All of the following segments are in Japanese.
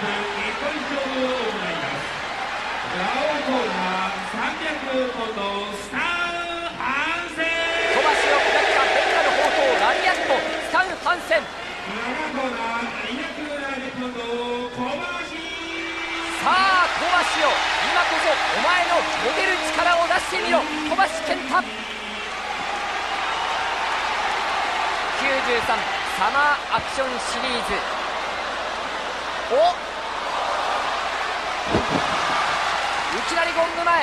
さあ小橋よ今こそお前の持てる力を出してみろ。小橋健太。93サマーアクションシリーズ。おいきなりゴング前。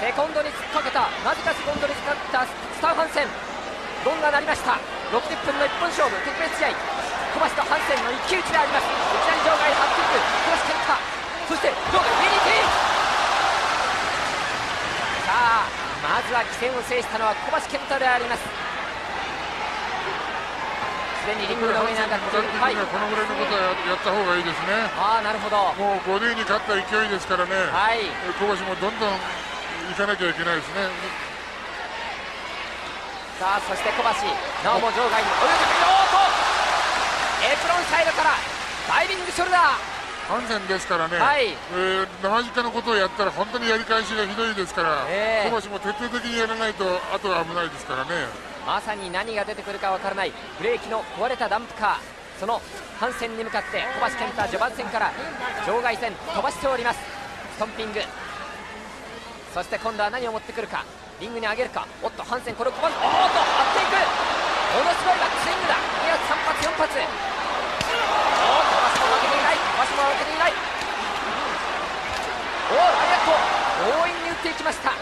セコンドに突っかけた。なぜかセコンドに突っかけた。スターハンセン。ゴンが鳴りました。60分の一本勝負。特別試合。小橋とハンセンの一騎打ちであります。いきなり場外ハッキック小橋健太そして場外 DDT さあまずは棋戦を制したのは小橋健太であります。すでにリングの上に上がっている。はい。このぐらいのことはやった方がいいですね。ああなるほど。もうボディに勝った勢いですからね、はい。小橋もどんどん行かなきゃいけないですね。さあそして小橋。なおも場外に泳いでくるおーっとエプロンサイドからダイビングショルダー。ハンセンですからね、はい。えー生近のことをやったら本当にやり返しがひどいですから、ええ小橋も徹底的にやらないとあとは危ないですからねまさに何が出てくるかわからないブレーキの壊れたダンプカー。そのハンセンに向かって小橋健太序盤戦から場外線飛ばしております。ストンピング。そして今度は何を持ってくるか。リングに上げるか。おっとハンセンこれを拒んでおっと張っていく。ものすごいバックスイングだ。2発3発4発。おっと小橋も負けていない。小橋も負けていない。おおライアット強引に打っていきました。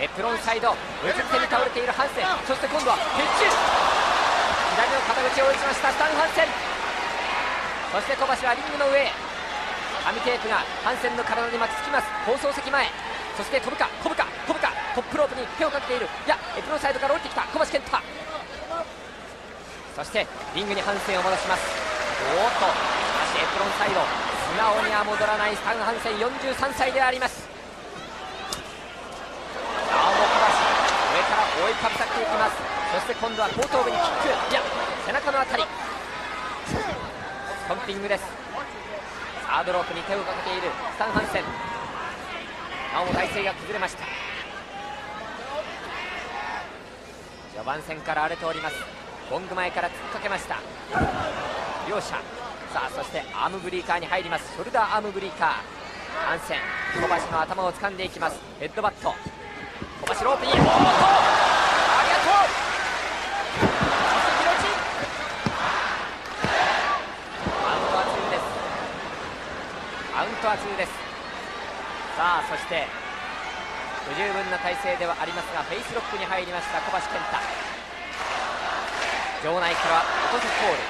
エプロンサイドうつってに倒れているハンセン。そして今度は鉄柱。左の肩口を打ちましたスタン・ハンセン。そして小橋はリングの上へ。紙テープがハンセンの体に巻きつきます。放送席前。そして飛ぶか飛ぶか飛ぶか。トップロープに手をかけている。いやエプロンサイドから降りてきた。小橋健太。そしてリングにハンセンを戻します。おーっと。しかしエプロンサイド。素直には戻らないスタン・ハンセン。43歳でありますなおも小橋上から覆いかぶさっていきます。そして今度は後頭部にキック。いや。背中のあたり。ストンピングです。サードロープに手をかけている。スタン・ハンセン。なおも体勢が崩れました。序盤戦から荒れております。ゴング前から突っかけました。両者。さあそしてアームブリーカーに入ります。ショルダーアームブリーカー。ハンセン。小橋の頭を掴んでいきます。ヘッドバット。小橋ロープに。おーっとありがとうそして気持ちアウントは2ですアウトは2です。さあそして不十分な体勢ではありますがフェイスロックに入りました小橋健太。場内から落とすコール。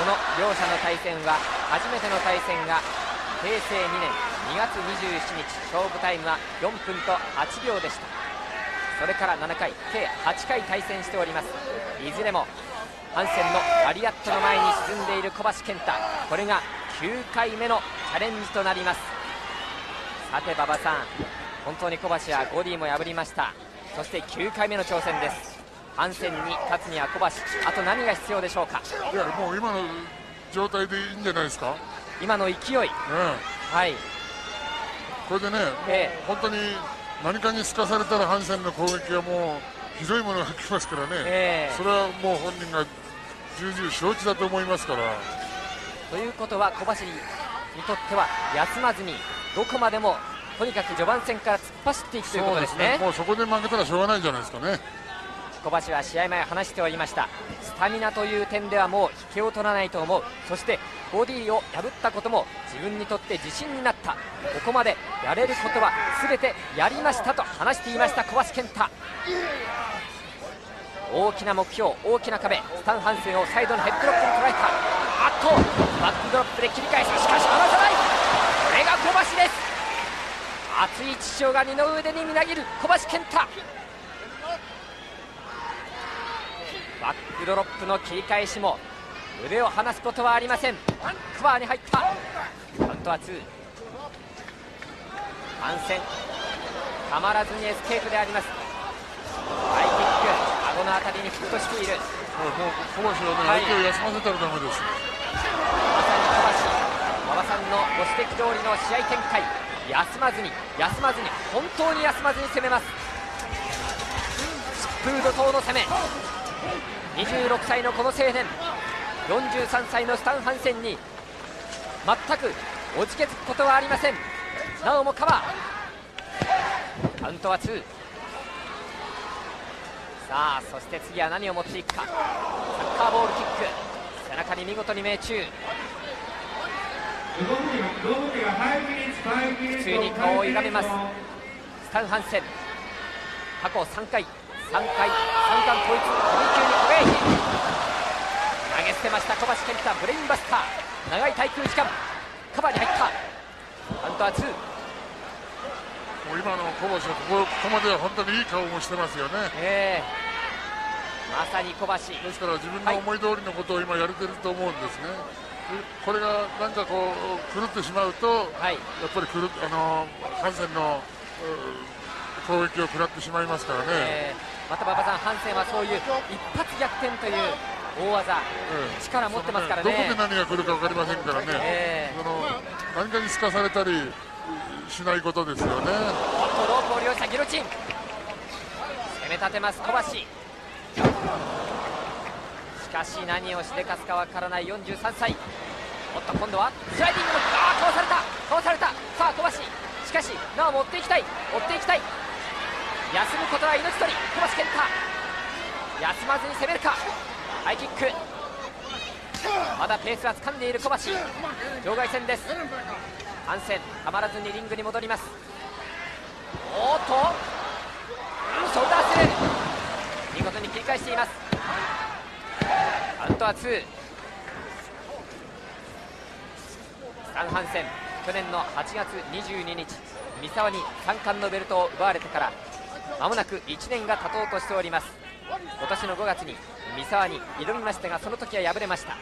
この両者の対戦は初めての対戦が平成2年2月27日勝負タイムは4分と8秒でした。それから7回計8回対戦しております。いずれもハンセンのラリアットの前に沈んでいる小橋健太。これが9回目のチャレンジとなります。さて馬場さん本当に小橋はゴディも破りました。そして9回目の挑戦です。ハンセンに勝つには小橋あと何が必要でしょうか？いやもう今の状態でいいんじゃないですか、今の勢い。ねはい。これでね、ええ。もう本当に何かにすかされたらハンセンの攻撃はもうひどいものが来ますからね、ええ。それはもう本人が重々承知だと思いますから、ということは小橋にとっては休まずにどこまでもとにかく序盤戦から突っ走っていくということですね。もうそこで負けたらしょうがないんじゃないですかね。小橋は試合前話しておりました。スタミナという点ではもう引けを取らないと思う。そしてボディを破ったことも自分にとって自信になった。ここまでやれることは全てやりましたと話していました小橋健太。大きな目標大きな壁スタン・ハンセンをサイドのヘッドロップに捉えたあっとバックドロップで切り返す。しかし離さない。これが小橋です。熱い父親が二の腕にみなぎる。小橋健太。バックドロップの切り返しも腕を離すことはありません。クバーに入った。カウントは2反戦。たまらずにエスケープであります。ハイキック。顎のあたりにヒットしている。小橋はね、はい。相手を休ませたらダメです。まさに小橋馬場さんのご指摘通りの試合展開。休まずに休まずに本当に休まずに攻めます。疾風怒涛の攻め。26歳のこの青年。43歳のスタン・ハンセンに全くおじけつくことはありません。なおもカバーカウントは2さあそして次は何を持っていくか。サッカーボールキック。背中に見事に命中。普通に顔を歪めます。スタン・ハンセン。過去3回。3回。三冠統一。飛び級に輝いて。いる投げ捨てました。小橋健太。ブレインバスター。長い滞空時間。カバーに入った。カウントは2もう今の小橋はここここまでは本当にいい顔もしてますよね。ええまさに小橋。ですから自分の思い通りのことを今やれてると思うんですね。でこれがなんかこう狂ってしまうと、はい。やっぱり狂っあのハンセンのう攻撃を食らってしまいますからね。えーまた馬場さんハンセンはそういう一発逆転という大技。ええ。力持ってますからね。どこで何が来るか分かりませんからね。ええ。その何かにすかされたりしないことですよね。ロープを利用したギロチン。攻め立てます小橋しかし何をしでかすかわからない43歳。おっと今度はスライディングのあーかわされた。かわされた。さあ小橋。しかしなお持っていきたい。追っていきたい。休むことは命取り。小橋健太。休まずに攻めるか。ハイキック。まだペースは掴んでいる小橋。場外戦です。ハンセンたまらずにリングに戻ります。おっと。うんショルダースルー見事に切り返しています。カウントは2スタン・ハンセン去年の8月22日三沢に三冠のベルトを奪われてからまもなく1年が経とうとしております。今年の5月に三沢に挑みましたがその時は敗れました。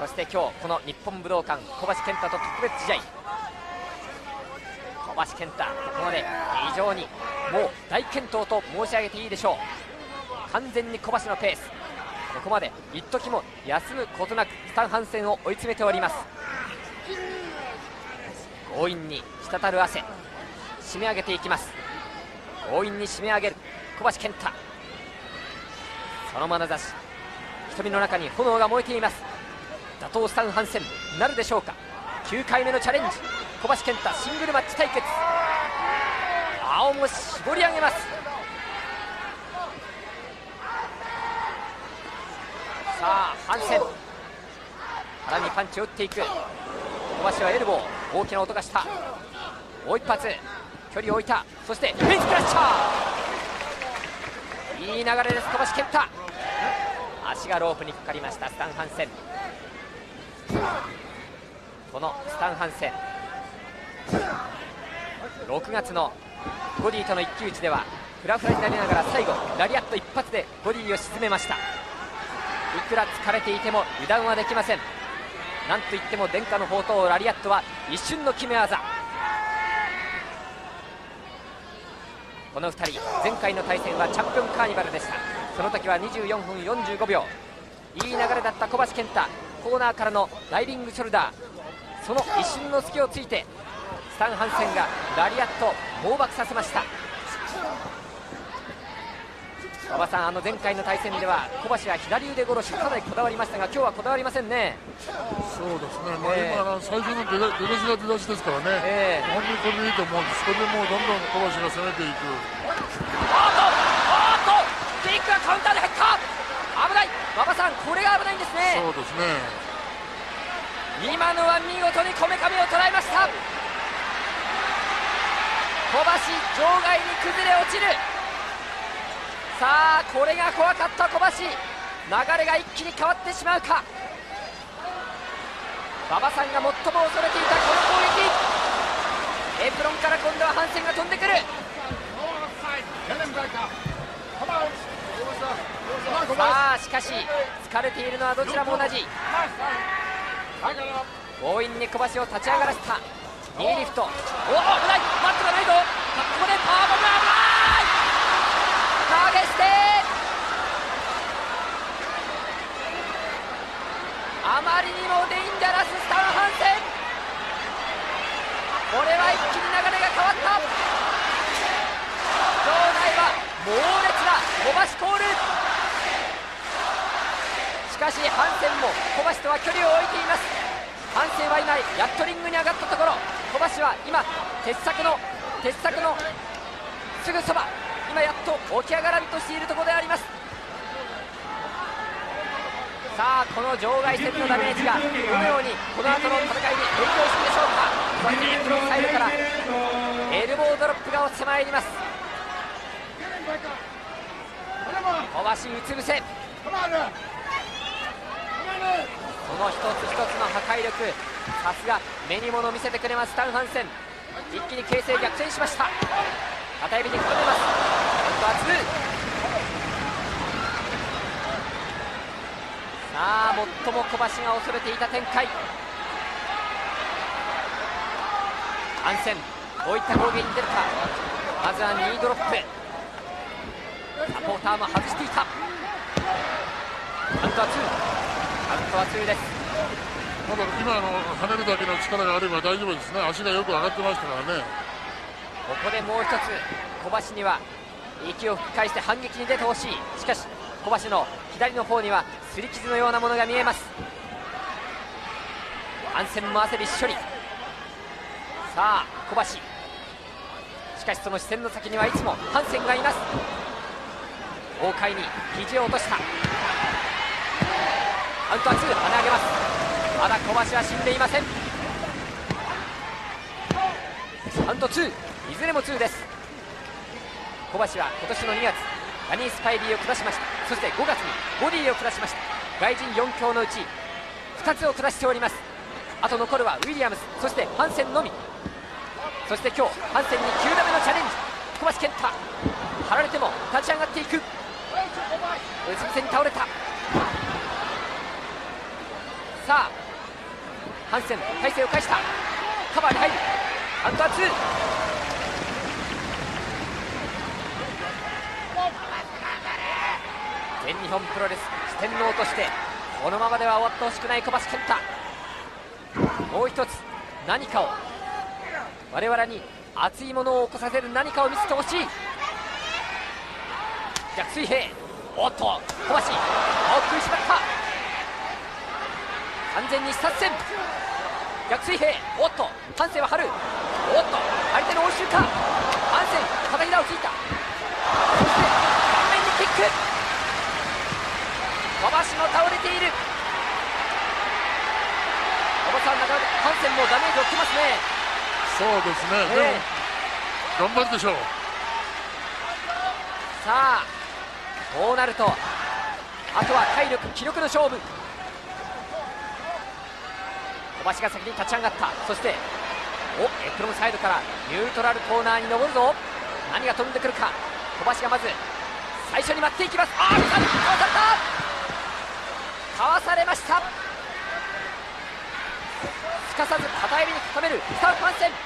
そして今日この日本武道館小橋健太と特別試合。小橋健太ここまで非常にもう大健闘と申し上げていいでしょう。完全に小橋のペース。ここまで一時も休むことなくスタン・ハンセンを追い詰めております。強引に滴る汗。締め上げていきます。強引に締め上げる小橋健太。その眼差し。瞳の中に炎が燃えています。打倒スタン・ハンセンなるでしょうか。9回目のチャレンジ。小橋健太シングルマッチ対決。青も絞り上げます。さあハンセン腹にパンチを打っていく。小橋はエルボー。大きな音がした。もう一発。距離を置いた。そしてフェイスクラッシャー。いい流れです。小橋健太。足がロープにかかりました。スタン・ハンセン。このスタン・ハンセン。6月のボディとの一騎打ちではフラフラになりながら最後ラリアット一発でボディを沈めました。いくら疲れていても油断はできません。なんといっても殿下の宝刀ラリアットは一瞬の決め技。この2人前回の対戦はチャンピオンカーニバルでした。その時は24分45秒。いい流れだった小橋健太。コーナーからのダイビングショルダー。その一瞬の隙をついてスタン・ハンセンがラリアット猛爆させました馬場さんあの前回の対戦では小橋は左腕殺しかなりこだわりましたが今日はこだわりませんねそうですね。まあ、ええ今最初の出だ出だしが出だしですからね。ええ本当にこれでいいと思うんです。これでもうどんどん小橋が攻めていく。おーっとおーっとテイクがカウンターで入った危ない馬場さんこれが危ないんですねそうですね。今のは見事にこめかみを捉えました小橋場外に崩れ落ちる。さあこれが怖かった。小橋流れが一気に変わってしまうか。馬場さんが最も恐れていた。この攻撃。エプロンから今度はハンセンが飛んでくる。さあしかし疲れているのはどちらも同じ。強引に小橋を立ち上がらせた。右リフト。おお危ない。マットがないぞ。ここでパーボム危ない。投げてあまりにもデインジャラススタンハンセンこれは一気に流れが変わった。場内は猛烈な小橋コールしかしハンセンも小橋とは距離を置いています。ハンセンはいない。やっとリングに上がったところ。小橋は今鉄柵の鉄柵のすぐそば今やっと起き上がらんとしているところであります。さあこの場外戦のダメージがどのようにこの後の戦いに影響するでしょうか。そしてサイドからエルボードロップが落ちてまいります。小橋うつ伏せ。その一つ一つの破壊力さすが目に物を見せてくれますスタン・ハンセン。一気に形勢逆転しました。片エビに固めます。今度はツーさあ最も小橋が恐れていた展開。ハンセンどういった攻撃に出るか。まずはニードロップ。サポーターも外していた。カウントはツー。カウントはツーです。まだ今の跳ねるだけの力があれば大丈夫ですね。足がよく上がってましたからね。ここでもう一つ小橋には息を吹き返して反撃に出てほしい。しかし小橋の左の方には擦り傷のようなものが見えます。反戦も汗びっしょり。さあ小橋。しかしその視線の先にはいつもハンセンがいます。豪快に肘を落とした。カウトは2跳ね上げます。まだ小橋は死んでいません。カウント2いずれも2です。小橋は今年の2月ダニー・スパイリーを下しました。そして5月にボディーを下しました。外人4強のうち2つを下しております。あと残るはウィリアムスそしてハンセンのみ。そして今日ハンセンに9打目のチャレンジ。小橋健太張られても立ち上がっていく。うつ伏せに倒れた。さあハンセン体勢を返した。カバーに入る。カウントは2全日本プロレス四天王としてこのままでは終わってほしくない小橋健太。もう一つ何かを。我々に熱いものを起こさせる何かを見せてほしい。逆水平。おっと小橋青くしばった。完全に視察戦逆水平おっとハンセンは張る。おっと相手の応酬かハンセン片膝をついた。そして顔面にキック。小橋も倒れている。おばさんなかなかハンセンもダメージを受けますね。そうですね、ええ。でも頑張るでしょう。さあこうなるとあとは体力気力の勝負小橋が先に立ち上がった。そしておエプロムサイドからニュートラルコーナーに登るぞ。何が飛んでくるか。小橋がまず最初に待っていきます。ああかわされたかわされました。すかさず片指に固める。スターファンセンカ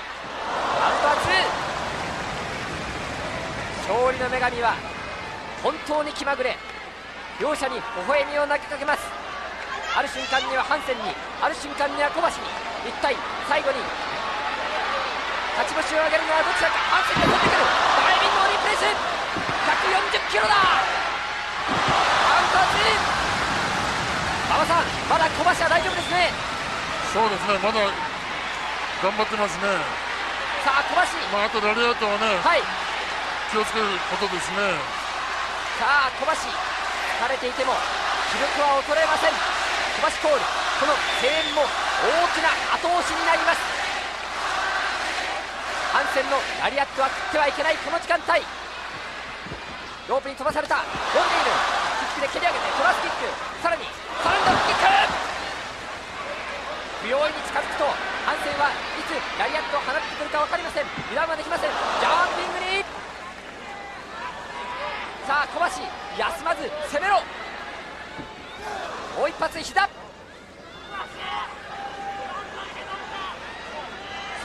ウントは2勝利の女神は本当に気まぐれ。両者に微笑みを投げかけます。ある瞬間にはハンセンにある瞬間には小橋に一体最後に勝ち星を挙げるのはどちらかハンセンが飛んでくる。ダイビングオリンプレス。140キロだ。カウントは馬場さんまだ小橋は大丈夫ですね。そうですねまだ頑張ってますね。さあ小橋。まああとラリアットはねはい。気をつけることですね。さあ小橋。疲れていても気力は衰えません。小橋コールこの声援も大きな後押しになります。ハンセンのラリアットは食ってはいけないこの時間帯。ロープに飛ばされた。ロンデイルキックで蹴り上げてトラスキック。さらにサンドキック。不用意に近づくとハンセンはいつラリアットを放ってくるか分かりません。油断はできません。ジャンピングに。さあ小橋休まず攻めろ。もう一発膝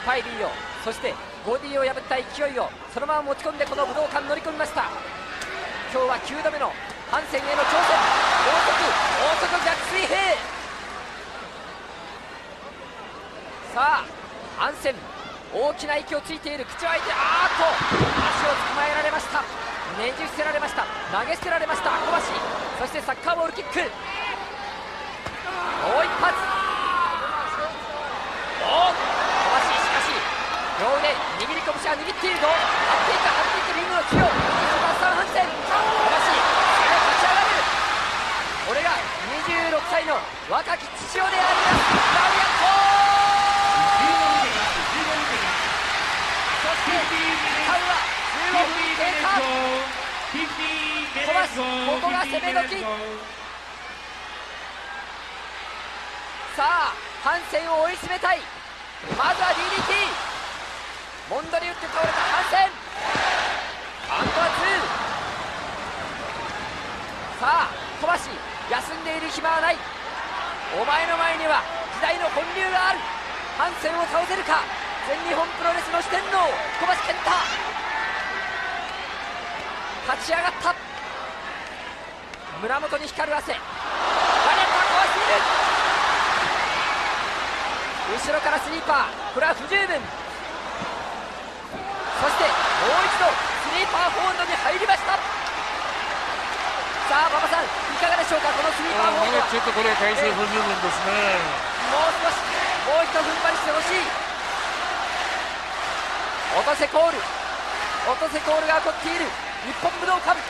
深リーそしてボディを破った勢いをそのまま持ち込んでこの武道館乗り込みました。今日は9度目のハンセンへの挑戦。王国王国逆水平。さあハンセン大きな息をついている。口を開いてあーっと足を捕まえられました。ねじ伏せられました。投げ捨てられました。小橋そしてサッカーボールキック。お前の前には時代の本流がある。ハンセンを倒せるか。全日本プロレスの四天王小橋健太。立ち上がった。胸元に光る汗。ガネットは壊している。後ろからスリーパーこれは不十分。そしてもう一度スリーパーフォードに入りました。さあ馬場さんいかがでしょうかこのスリーパーフォードは。ちょっとこれは体勢不十分ですね。もう少しもう一度踏ん張りしてほしい。落とせコール。落とせコールが起こっている。日本武道館。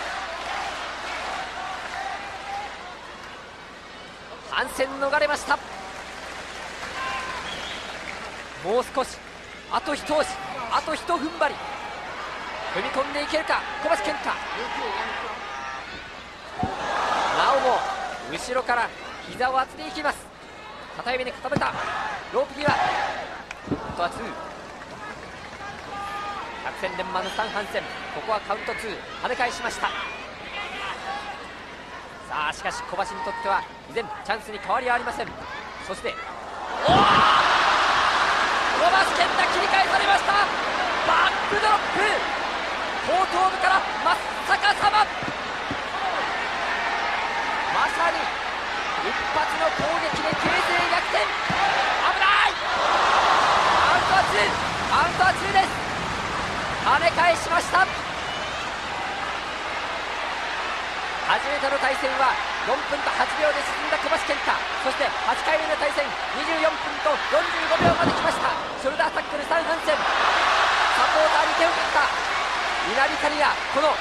反戦逃れました。もう少しあと一押しあと一踏ん張り。踏み込んでいけるか小橋健太も後ろから膝を当てていきます。片指に固めた。ロープ際。あとは2百戦錬磨の三半戦。ここはカウント2跳ね返しました。さあしかし小橋にとっては依然チャンスに変わりはありません。そしておおロバス健太切り返されました。バックドロップ。後頭部から真っ逆さまさに一発の攻撃で形勢逆転。危ない。アウトは2アウトは2です。跳ね返しました。初めての対戦は4分と8秒で進んだ小橋健太。そして8回目の対戦24分と45秒まで来ました。ショルダータックル三半戦。サポーターに手を振った。稲光がこの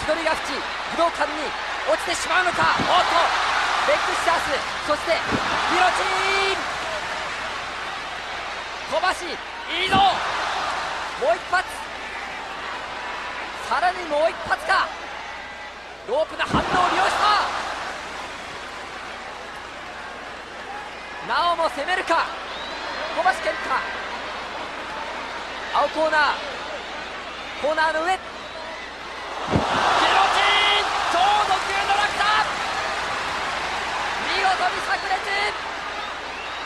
千鳥ヶ淵武道館に落ちてしまうのか。おっとベックシャス。そしてギロチン。小橋いいぞ。もう一発。さらにもう一発か。ロープが反応を利用した。なおも攻めるか。小橋健太。青コーナー。コーナーの上ギロチン超特急の落下見事に炸裂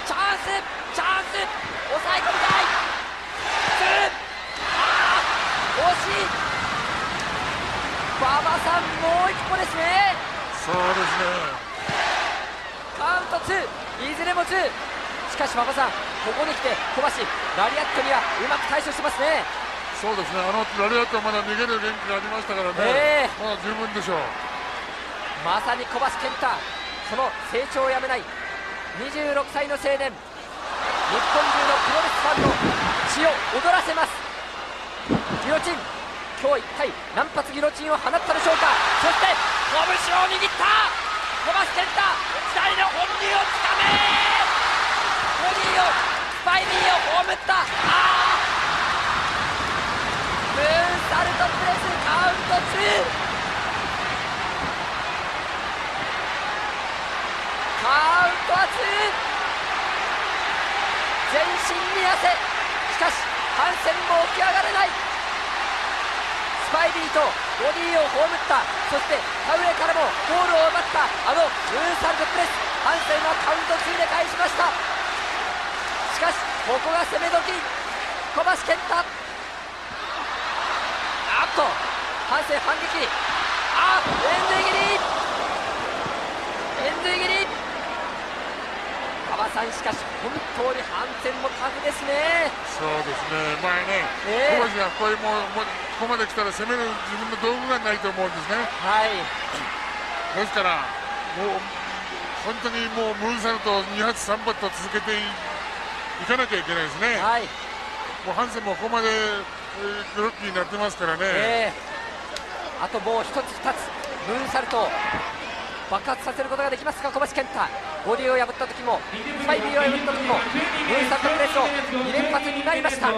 チャンスチャンス。抑え込みたい。ああ惜しい。馬場さんもう一歩ですね。そうですね。カウント2いずれも2しかし馬場さんここに来て小橋ラリアットにはうまく対処してますね。そうですね。あのラリアットはまだ逃げる元気がありましたからえね、まだ十分でしょう。まさに小橋健太その成長をやめない26歳の青年。日本中のプロレスファンの血を踊らせます。ギロチン。今日一体何発ギロチンを放ったでしょうか。そして拳を握った。小橋健太時代の本流をつかめ。ボディをスパイビーを葬った。ああムーンサルトプレスカウント2カウントは2全身に汗。しかしハンセンも起き上がれない。スパイビーとボディーを葬った。そして田植えからもゴールを奪った。あのムーンサルトプレスハンセンはカウント2で返しました。しかしここが攻め時。小橋健太あっとハンセン反撃。あエンドイギリ。エンドイギリ。さんしかし本当に反戦もタフですね。そうですね。前ね、ええ小橋がこもうここまで来たら攻める自分の道具がないと思うんですね。はい。ですからもう本当にもうムーンサルト2発3発と続けていいかなきゃいけないですね、はい。もうハンセンもここまで、えーグロッキーになってますからね、ええ。あともう一つ二つムーンサルトを爆発させることができますか小橋健太ボディを破った時もスパイビーを破った時もムーンサルトプレスを2連発になりました。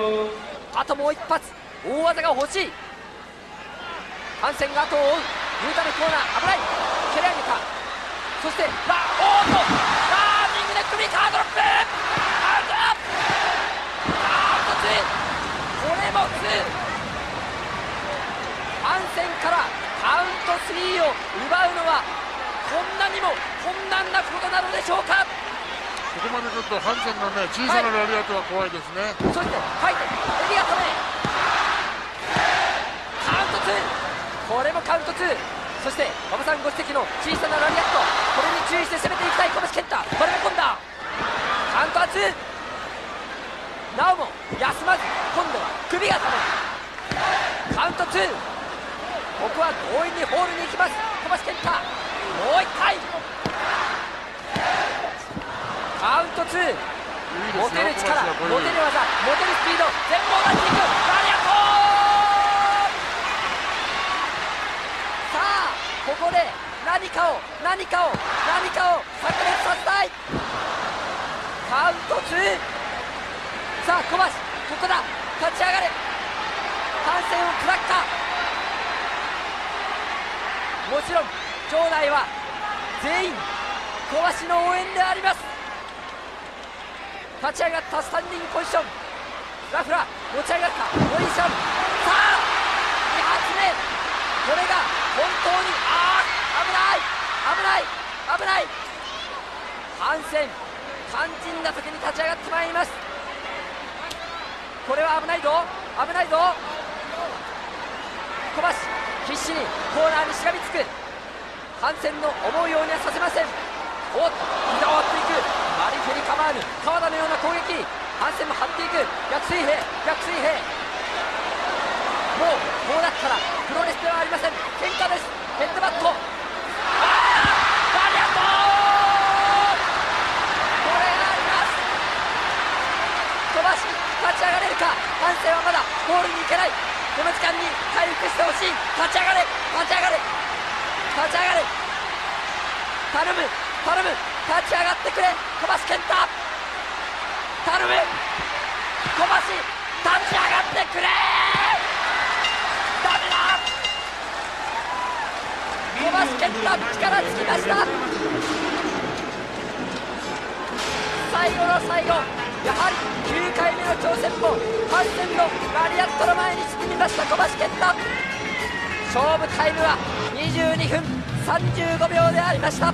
あともう一発大技が欲しい。ハンセンが後を追う。ユータのコーナー危ない。蹴り上げた。そしてバおーっとラーニングで首カードロップ。アウト。アウトツー。これもツー。ハンセンからカウント3を奪うのはこんなにも困難なことなのでしょうか？ここまで来るとハンセンのね小さなラリアットが怖いですね、そしてファイトエリアトメカウント2これもカウント2そして馬場さんご指摘の小さなラリアット。これに注意して攻めていきたい。小橋健太これが込んだカウントは2なおも休まず今度は首がためカウント2ここは強引にホールに行きます。小橋健太もう1回。カウント2いい持てる力、持てる技、持てるスピード、全部同じにいく、ラリアットさあ、ここで何かを、何かを、何かを炸裂させたい。カウント2さあ、小橋、ここだ、立ち上がれ。反戦を食らったもちろん、場内は全員、小橋の応援であります。立ち上がったスタンディングポジション。ラフラ持ち上がった。ポジション。さあ2発目。これが本当にああ危ない。危ない。危ない。反戦。肝心な時に立ち上がってまいります。これは危ないぞ。危ないぞ。小橋必死にコーナーにしがみつく。反戦の思うようにはさせません。おっと膝を割っていく。マリフェに構わぬ。川田のような攻撃。反戦も張っていく。逆水平逆水平。もうこうなったらプロレスではありません。喧嘩です。ヘッドバット。ああバリアットこれがあります。飛ばし立ち上がれるか。反戦はまだゴールに行けない。この時間に回復してほしい。立ち上がれ立ち上がれ。立ち上がれ。頼む頼む。立ち上がってくれ。小橋健太。頼む。小橋立ち上がってくれ。ダメだ。小橋健太力尽きました。最後の最後。やはり9回の挑戦も反戦のラリアットの前に進みました小橋健太勝負タイムは22分35秒でありました。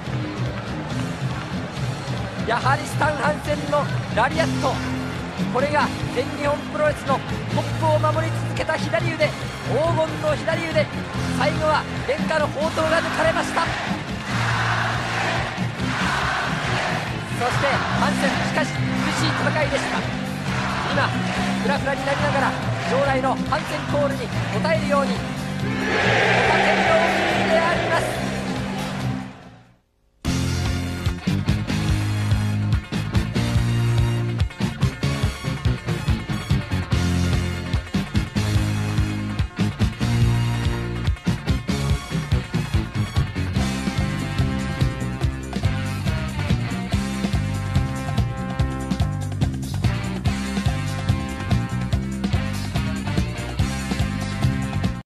やはりスタン・ハンセンのラリアット。これが全日本プロレスのトップを守り続けた左腕。黄金の左腕。最後は殿下の宝刀が抜かれました。そしてハンセンしかし苦しい戦いでした。今フラフラになりながら将来の反戦コールに応えるようにおかけびを打つであります。